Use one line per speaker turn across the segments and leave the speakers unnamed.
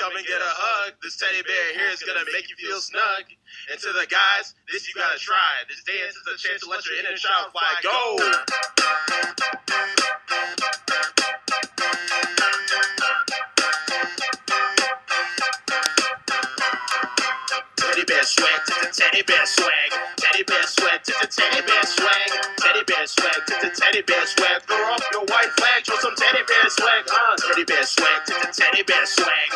Come and get a hug. This teddy bear here is gonna make you feel snug. And to the guys, this you gotta try. This dance is a chance to let your inner child fly. Go! Teddy bear swag teddy bear swag. Teddy bear swag teddy bear swag. Teddy bear swag teddy bear swag. Throw up your white flag, show some teddy bear swag. Uh, teddy bear swag teddy bear swag.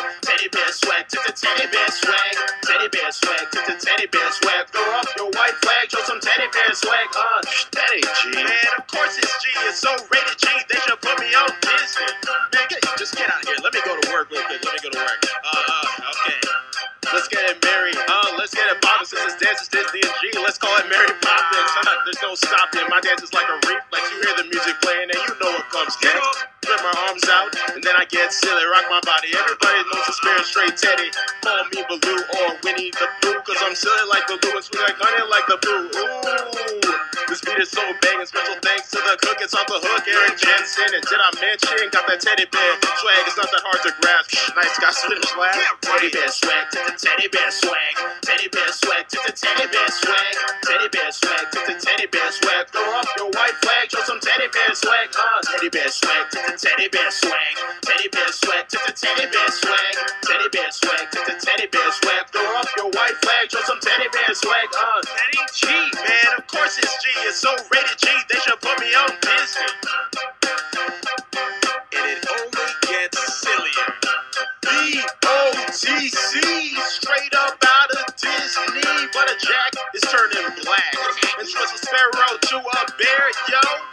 Teddy bear swag to the teddy bear swag. Teddy bear swag to the teddy bear swag. Throw up your white flag, show some teddy bear swag. Uh, ain't G. Man, of course it's G. It's so rated G. They should put me on Disney. Man, get, just get out of here. Let me go to work real quick. Let me go to work. Uh, uh, okay. Let's get it Mary. Uh, let's get it poppin' since this dance is Disney and G. Let's call it Mary Poppins. Huh, there's no stopping. My dance is like a reflex. You hear the music playing and you know what comes next. Spread my arms out I get silly. Rock my body. Everybody knows the spirit straight Teddy. Call me Baloo or Winnie the Pooh. Cause I'm silly like Baloo and sweet like honey like the Pooh. Ooh. This beat is so banging. Special thanks to the cook. It's off the hook. Eric Jensen. And did I mention? Got that teddy bear swag. It's not that hard to grasp. Nice got finish last. Teddy bear swag to the teddy bear swag. Teddy bear swag to the teddy bear swag. Teddy bear swag to the teddy bear swag. Throw up your white flag. Show some teddy bear swag. Uh, teddy bear swag to the teddy bear swag. White flag. Show some teddy bear swag. Uh, that ain't G, man. Of course it's G. It's so rated G. They should put me on Disney. And it only gets sillier. B-O-T-C, straight up out of Disney. But a jack is turning black. And a sparrow to a bear, yo.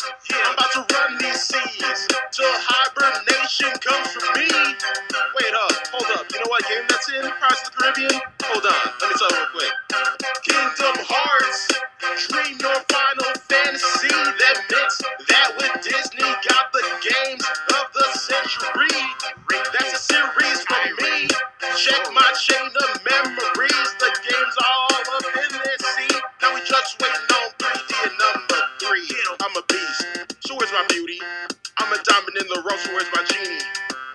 That's a series for me. Check my chain of memories. The games all up in there. See, now we just waiting on 3D and number three. I'm a beast. So where's my beauty? I'm a diamond in the rough. So where's my genie?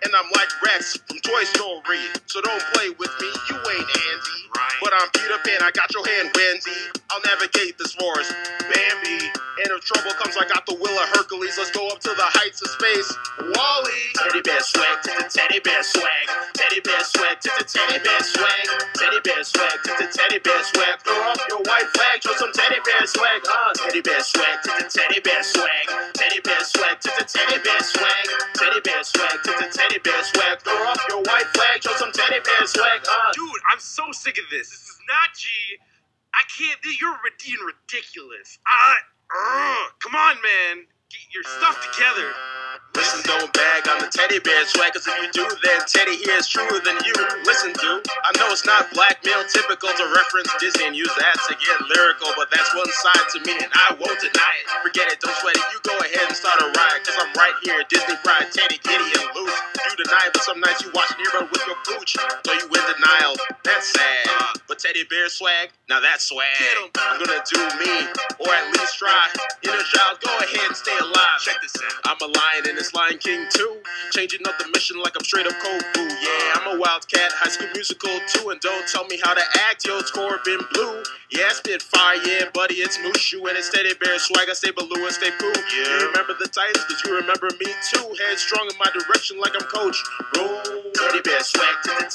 And I'm like Rex from Toy Story. So don't play with me. You ain't Andy. But I'm Peter Pan. I got your hand, Wendy. I'll navigate this forest, Bambi. And if trouble comes, I got the will of Hercules. Let's go up to the heights of space. WALL-E. Teddy bear swag to the teddy bear swag. Teddy bear swag to the teddy bear swag. Teddy bear swag to the teddy bear swag. Throw up your white flag. Show some teddy bear swag. Uh, teddy bear swag to the teddy bear swag. Teddy bear swag to the teddy bear swag. Teddy bear swag to the teddy bear swag. Throw up your white flag. Show some teddy bear swag. Uh,
Dude, I'm so sick of this. This is not G. I can't. You're being ridiculous. I. Ugh. Come on, man. Get your stuff together.
Listen, don't bag teddy bear swag, cause if you do, then Teddy here is truer than you. Listen to, I know it's not blackmail typical to reference Disney and use that to get lyrical, but that's one side to me, and I won't deny it. Forget it, don't sweat it, you go ahead and start a riot, cause I'm right here, Disney Pride, Teddy, Kitty, and Loose. You deny it, but some nights you watch Nero with your pooch, so you in denial. That's sad. Teddy bear swag, now that's swag. I'm gonna do me, or at least try. Inner child, go ahead and stay alive.
Check this out.
I'm a lion and it's Lion King too. Changing up the mission like I'm straight up Kovu. Yeah, I'm a wildcat, high school musical too. And don't tell me how to act, yo, it's Corbin Bleu. Yeah, spit fire, yeah, buddy, it's Mushu and it's Teddy Bear swag. I stay Baloo and stay Pooh. Yeah. You remember the Titans, cause you remember me too. Headstrong in my direction like I'm Coach. Roll. Teddy Bear swag to the